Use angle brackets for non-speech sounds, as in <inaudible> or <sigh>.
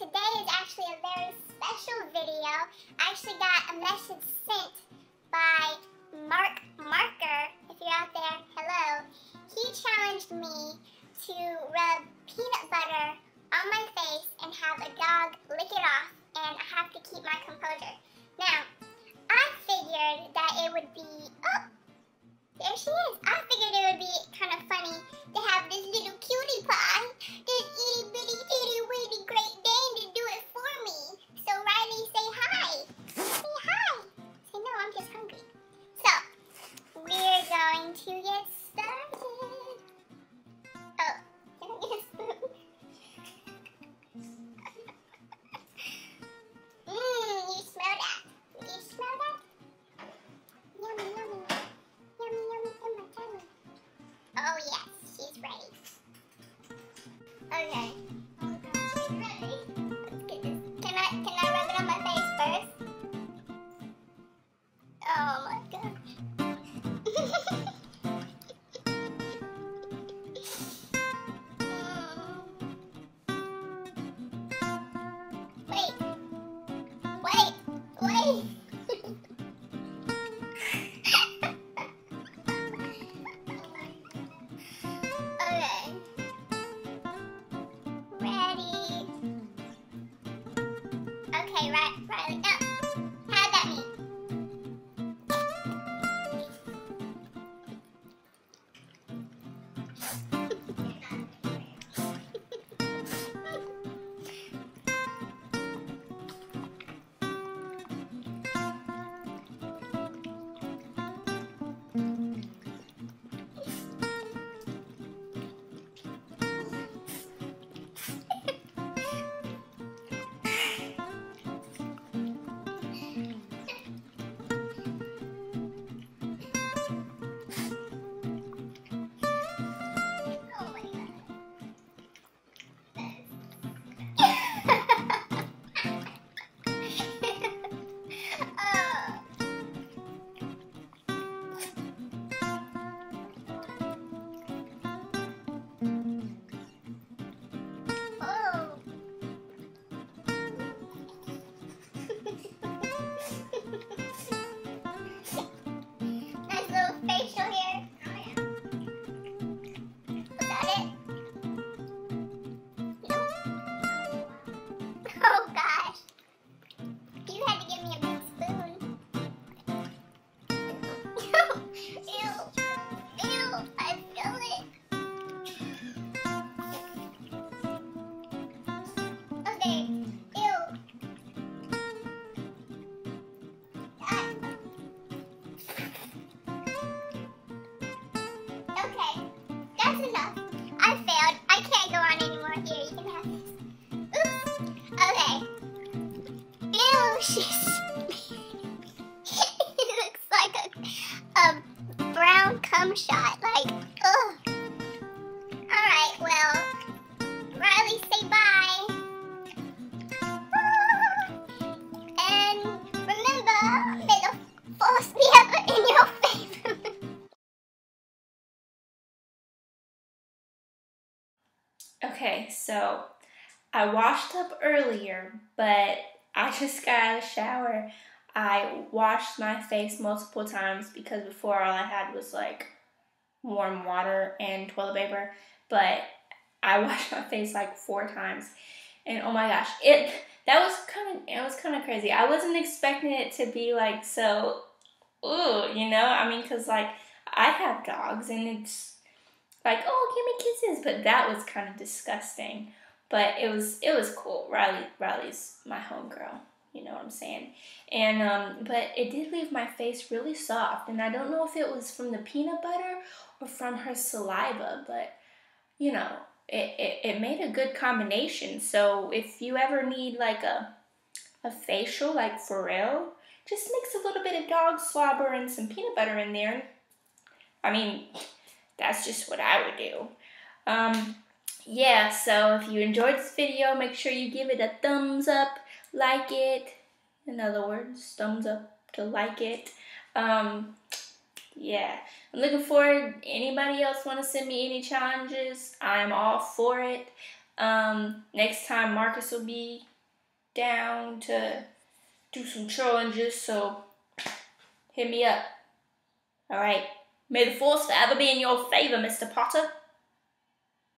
today is actually a very special video. I actually got a message sent by Mark Marker. If you're out there, hello. He challenged me to rub peanut butter on my face and have a dog lick it off, and I have to keep my composure. Now, I figured that it would be, oh, there she is. To get started. Oh, can I get a spoon? <laughs> Mmm, you smell that? You smell that? Yummy, yummy. Yummy, yummy, yummy, yummy. Oh yes, she's ready. Okay. Like, ugh. Alright, well, Riley, say bye. Ah. And remember, may the force be ever in your favor. <laughs> Okay, so I washed up earlier, but I just got out of the shower. I washed my face multiple times because before all I had was like warm water and toilet paper, but I <laughs> washed my face like four times. And oh my gosh, it that was kind of it was kind of crazy. I wasn't expecting it to be like so ooh, you know? I mean cuz like I have dogs and it's like, oh, give me kisses, but that was kind of disgusting. But it was it was cool. Riley Riley's my homegirl, you know what I'm saying. And um, but it did leave my face really soft, and I don't know if it was from the peanut butter or from her saliva, but you know, it, it, it made a good combination. So if you ever need like a a facial, like for real, just mix a little bit of dog slobber and some peanut butter in there. I mean, that's just what I would do. Um, yeah, so if you enjoyed this video, make sure you give it a thumbs up, like it. In other words, thumbs up to like it. Um, yeah, I'm looking forward. Anybody else want to send me any challenges? I'm all for it. Um, next time Marcus will be down to do some challenges, so hit me up. All right. May the force forever be in your favor, Mr. Potter.